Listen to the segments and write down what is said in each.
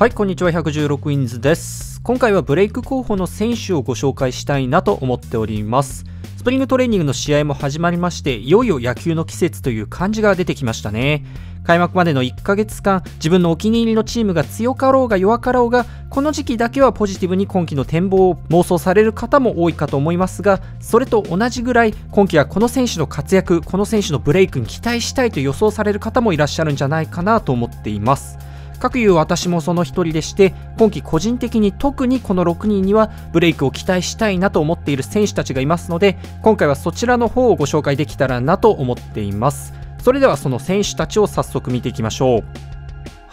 はいこんにちは116インズです。今回はブレイク候補の選手をご紹介したいなと思っております。スプリングトレーニングの試合も始まりましていよいよ野球の季節という感じが出てきましたね。開幕までの1ヶ月間自分のお気に入りのチームが強かろうが弱かろうがこの時期だけはポジティブに今季の展望を妄想される方も多いかと思いますがそれと同じぐらい今季はこの選手の活躍この選手のブレイクに期待したいと予想される方もいらっしゃるんじゃないかなと思っています。各有私もその一人でして今季個人的に特にこの6人にはブレイクを期待したいなと思っている選手たちがいますので今回はそちらの方をご紹介できたらなと思っています。それではその選手たちを早速見ていきましょう。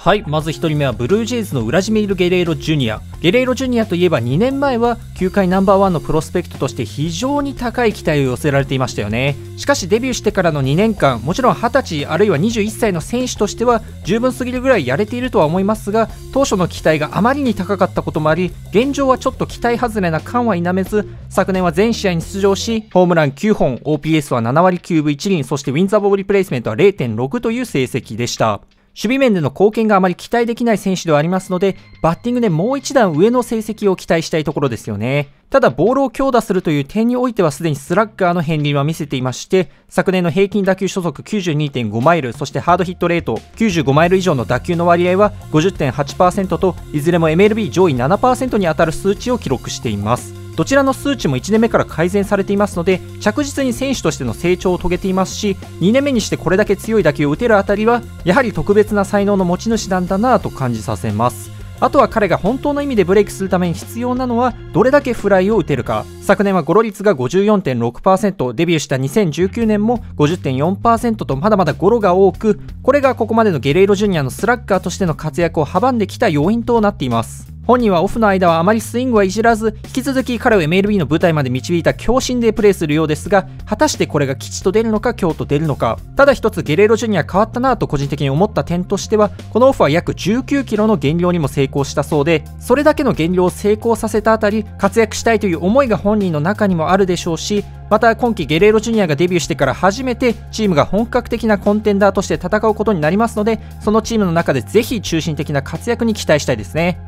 はいまず1人目はブルージェイズのウラジミール・ゲレーロ・ジュニア。ゲレーロ・ジュニアといえば2年前は球界ナンバーワンのプロスペクトとして非常に高い期待を寄せられていましたよね。しかしデビューしてからの2年間もちろん20歳あるいは21歳の選手としては十分すぎるぐらいやれているとは思いますが当初の期待があまりに高かったこともあり現状はちょっと期待外れな感は否めず昨年は全試合に出場しホームラン9本 OPS は7割9分1厘そしてウィンザーボーリプレイスメントは0.6という成績でした。守備面での貢献があまり期待できない選手ではありますので、バッティングでもう一段上の成績を期待したいところですよね。ただ、ボールを強打するという点においてはすでにスラッガーの片鱗は見せていまして、昨年の平均打球所属92.5マイル、そしてハードヒットレート95マイル以上の打球の割合は50.8%と、いずれも MLB 上位7%に当たる数値を記録しています。どちらの数値も1年目から改善されていますので着実に選手としての成長を遂げていますし2年目にしてこれだけ強い打球を打てるあたりはやはり特別な才能の持ち主なんだなと感じさせます。あとは彼が本当の意味でブレイクするために必要なのはどれだけフライを打てるか。昨年はゴロ率が54.6%デビューした2019年も50.4%とまだまだゴロが多くこれがここまでのゲレイロジュニアのスラッガーとしての活躍を阻んできた要因となっています。本人はオフの間はあまりスイングはいじらず、引き続き彼を MLB の舞台まで導いた強心でプレーするようですが、果たしてこれが吉と出るのか今日と出るのか。ただ一つゲレーロジュニア変わったなぁと個人的に思った点としては、このオフは約19キロの減量にも成功したそうで、それだけの減量を成功させたあたり、活躍したいという思いが本人の中にもあるでしょうし、また今季ゲレーロジュニアがデビューしてから初めてチームが本格的なコンテンダーとして戦うことになりますのでそのチームの中でぜひ中心的な活躍に期待したいですね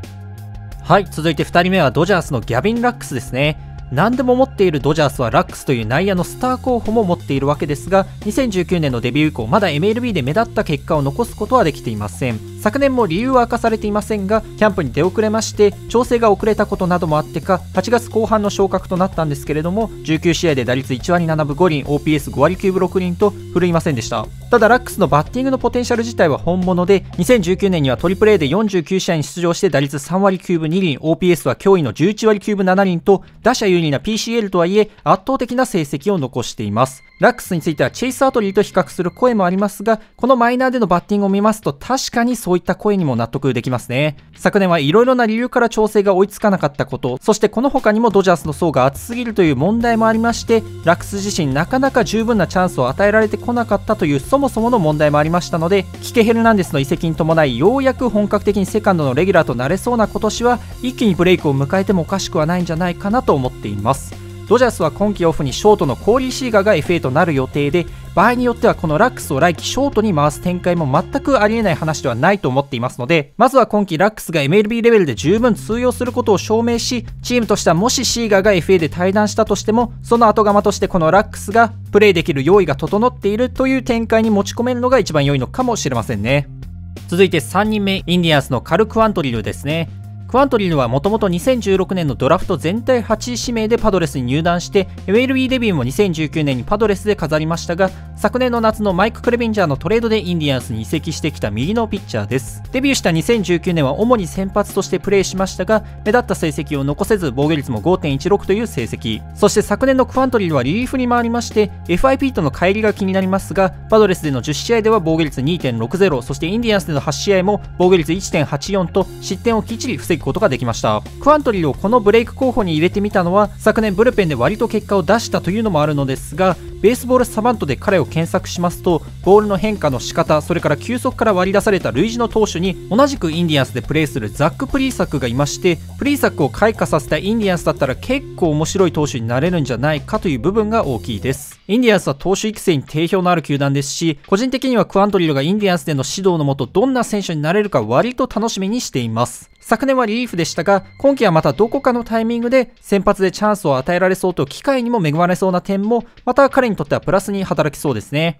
はい続いて2人目はドジャースのギャビン・ラックスですね。何でも持っているドジャースはラックスという内野のスター候補も持っているわけですが2019年のデビュー以降まだ MLB で目立った結果を残すことはできていません。昨年も理由は明かされていませんがキャンプに出遅れまして調整が遅れたことなどもあってか8月後半の昇格となったんですけれども19試合で打率1割7分5厘 OPS5 割9分6厘と振るいませんでした。ただラックスのバッティングのポテンシャル自体は本物で2019年にはトリプル A で49試合に出場して打率3割9分2厘 OPS は驚異の11割9分7厘と打者有利な PCL とはいえ圧倒的な成績を残しています。ラックスについてはチェイス・アトリーと比較する声もありますがこのマイナーでのバッティングを見ますと確かにそういった声にも納得できますね。昨年はいろいろな理由から調整が追いつかなかったこと、そしてこの他にもドジャースの層が厚すぎるという問題もありまして、ラックス自身なかなか十分なチャンスを与えられてこなかったというそもそもの問題もありましたので、キケヘルナンデスの移籍に伴いようやく本格的にセカンドのレギュラーとなれそうな今年は一気にブレイクを迎えてもおかしくはないんじゃないかなと思っています。ドジャースは今季オフにショートのコーリー・シーガーが FA となる予定で場合によってはこのラックスを来季ショートに回す展開も全くありえない話ではないと思っていますのでまずは今季ラックスが MLB レベルで十分通用することを証明しチームとしてはもしシーガーが FA で退団したとしてもその後釜としてこのラックスがプレーできる用意が整っているという展開に持ち込めるのが一番良いのかもしれませんね。続いて3人目インディアンスのカル・クワントリルですね。クワントリルはもともと2016年のドラフト全体8位指名でパドレスに入団して MLB デビューも2019年にパドレスで飾りましたが昨年の夏のマイク・クレビンジャーのトレードでインディアンスに移籍してきた右のピッチャーです。デビューした2019年は主に先発としてプレーしましたが目立った成績を残せず防御率も5.16という成績。そして昨年のクワントリルはリリーフに回りまして FIP との乖離が気になりますがパドレスでの10試合では防御率2.60そしてインディアンスでの8試合も防御率1.84と失点をきっちり防ぎいくことができました。クアントリーをこのブレイク候補に入れてみたのは昨年ブルペンで割と結果を出したというのもあるのですがベースボールサバントで彼を検索しますとボールの変化の仕方それから球速から割り出された類似の投手に同じくインディアンスでプレーするザック・プリーサックがいましてプリーサックを開花させたインディアンスだったら結構面白い投手になれるんじゃないかという部分が大きいです。インディアンスは投手育成に定評のある球団ですし個人的にはクアントリードがインディアンスでの指導のもとどんな選手になれるか割と楽しみにしています。昨年はリリーフでしたが今季はまたどこかのタイミングで先発でチャンスを与えられそうと機会にも恵まれそうな点もまた彼にとってはプラスに働きそうですね。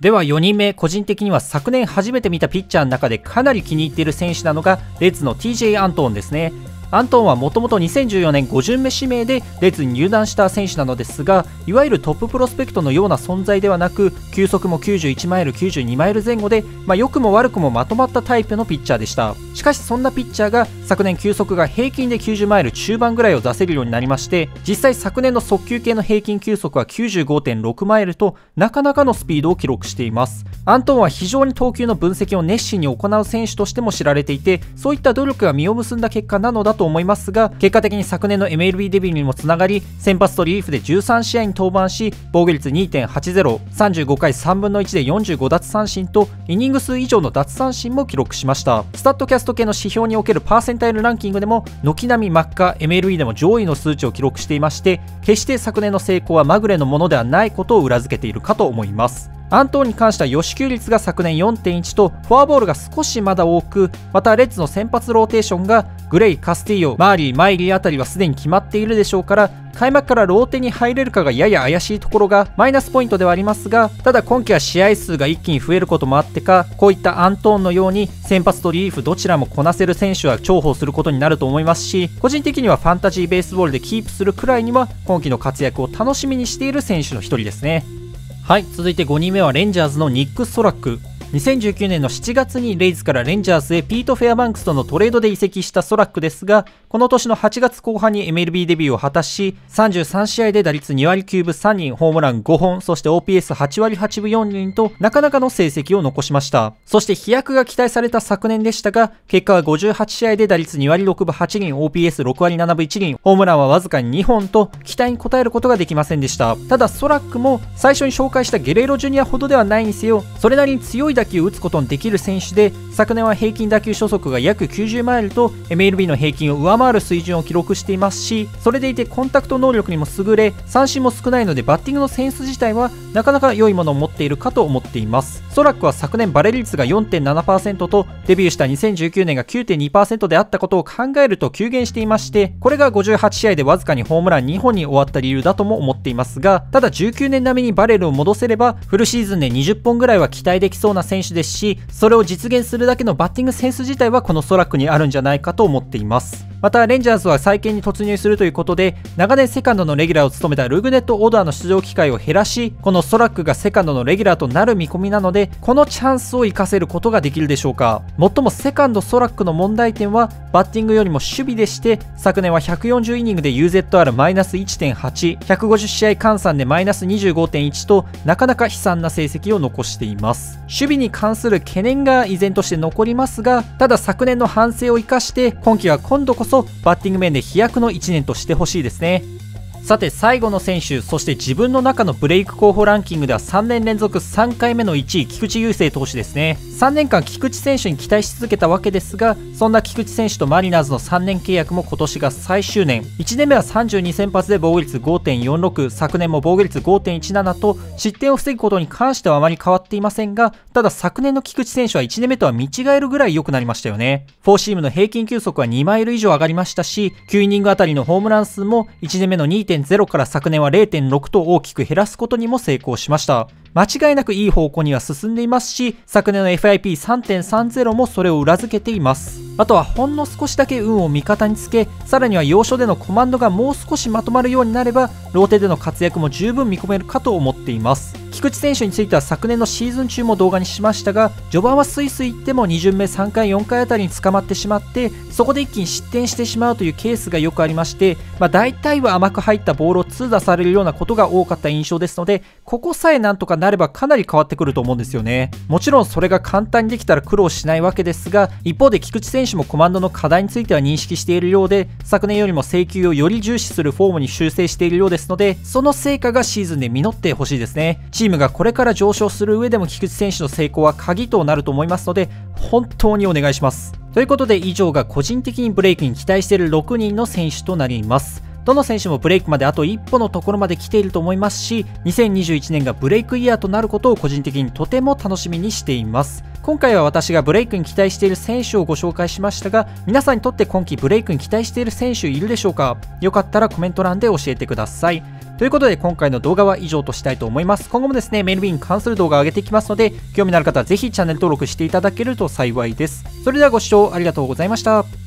では4人目個人的には昨年初めて見たピッチャーの中でかなり気に入っている選手なのがレッズの TJ アントーンですね。アントンはもともと2014年5巡目指名でレッズに入団した選手なのですがいわゆるトッププロスペクトのような存在ではなく球速も91マイル92マイル前後で、まあ、良くも悪くもまとまったタイプのピッチャーでした。しかしそんなピッチャーが昨年球速が平均で90マイル中盤ぐらいを出せるようになりまして実際昨年の速球系の平均球速は95.6マイルとなかなかのスピードを記録しています。アントンは非常に投球の分析を熱心に行う選手としても知られていてそういった努力が実を結んだ結果なのだとと思いますが結果的に昨年の MLB デビューにもつながり先発とリリーフで13試合に登板し防御率2.8035回3分の1で45奪三振とイニング数以上の奪三振も記録しました。スタットキャスト系の指標におけるパーセンタイルランキングでも軒並み真っ赤 MLB でも上位の数値を記録していまして決して昨年の成功はまぐれのものではないことを裏付けているかと思います。アントーンに関しては与四球率が昨年4.1とフォアボールが少しまだ多くまたレッズの先発ローテーションがグレイ、カスティーヨ、マーリー、マイリーあたりはすでに決まっているでしょうから開幕からローテに入れるかがやや怪しいところがマイナスポイントではありますがただ今季は試合数が一気に増えることもあってかこういったアントーンのように先発とリリーフどちらもこなせる選手は重宝することになると思いますし個人的にはファンタジーベースボールでキープするくらいには今季の活躍を楽しみにしている選手の一人ですね。はい続いて5人目はレンジャーズのニック・ストラック。2019年の7月にレイズからレンジャーズへピート・フェアバンクスとのトレードで移籍したソラックですが、この年の8月後半に MLB デビューを果たし、33試合で打率2割9分3厘、ホームラン5本、そして OPS8 割8分4厘となかなかの成績を残しました。そして飛躍が期待された昨年でしたが、結果は58試合で打率2割6分8厘、OPS6 割7分1厘、ホームランはわずかに2本と期待に応えることができませんでした。ただ、ソラックも最初に紹介したゲレーロジュニアほどではないにせよ、それなりに強い打球を打つことのできる選手で昨年は平均打球初速が約90マイルと MLB の平均を上回る水準を記録していますしそれでいてコンタクト能力にも優れ三振も少ないのでバッティングのセンス自体はなかなか良いものを持っているかと思っています。ソラックは昨年バレ率が4.7%とデビューした2019年が9.2%であったことを考えると急減していましてこれが58試合でわずかにホームラン2本に終わった理由だとも思っていますがただ19年並みにバレルを戻せればフルシーズンで20本ぐらいは期待できそうな選手ですしそれを実現するだけのバッティングセンス自体はこのストラックにあるんじゃないかと思っています。またレンジャーズは再建に突入するということで長年セカンドのレギュラーを務めたルグネット・オーダーの出場機会を減らしこのソラックがセカンドのレギュラーとなる見込みなのでこのチャンスを生かせることができるでしょうか。もっともセカンドソラックの問題点はバッティングよりも守備でして昨年は140イニングで UZR-1.8150 試合換算でマイナス25.1となかなか悲惨な成績を残しています。守備に関する懸念が依然として残りますがただ昨年の反省を生かして今季は今度こそバッティング面で飛躍の1年としてほしいですね。さて最後の選手そして自分の中のブレイク候補ランキングでは3年連続3回目の1位菊池雄星投手ですね。3年間菊池選手に期待し続けたわけですがそんな菊池選手とマリナーズの3年契約も今年が最終年。1年目は32先発で防御率5.46昨年も防御率5.17と失点を防ぐことに関してはあまり変わっていませんがただ昨年の菊池選手は1年目とは見違えるぐらい良くなりましたよね。フォーシームの平均球速は2マイル以上上がりましたし9イニングあたりのホームラン数も1年目の2 0から昨年は0.6と大きく減らすことにも成功しました。間違いなくいい方向には進んでいますし、昨年の FIP3.30 もそれを裏付けています。あとはほんの少しだけ運を味方につけ、さらには要所でのコマンドがもう少しまとまるようになれば、ローテでの活躍も十分見込めるかと思っています。菊池選手については昨年のシーズン中も動画にしましたが序盤はスイスイ行っても2巡目3回4回あたりに捕まってしまってそこで一気に失点してしまうというケースがよくありまして、まあ、大体は甘く入ったボールを通打されるようなことが多かった印象ですのでここさえなんとかなればかなり変わってくると思うんですよね。もちろんそれが簡単にできたら苦労しないわけですが一方で菊池選手もコマンドの課題については認識しているようで昨年よりも請求をより重視するフォームに修正しているようですのでその成果がシーズンで実ってほしいですね。チームがこれから上昇する上でも菊池選手の成功は鍵となると思いますので本当にお願いします。ということで以上が個人的にブレイクに期待している6人の選手となります。どの選手もブレイクまであと一歩のところまで来ていると思いますし2021年がブレイクイヤーとなることを個人的にとても楽しみにしています。今回は私がブレイクに期待している選手をご紹介しましたが皆さんにとって今季ブレイクに期待している選手いるでしょうか？よかったらコメント欄で教えてください。ということで今回の動画は以上としたいと思います。今後もですねメールビーに関する動画を上げていきますので興味のある方はぜひチャンネル登録していただけると幸いです。それではご視聴ありがとうございました。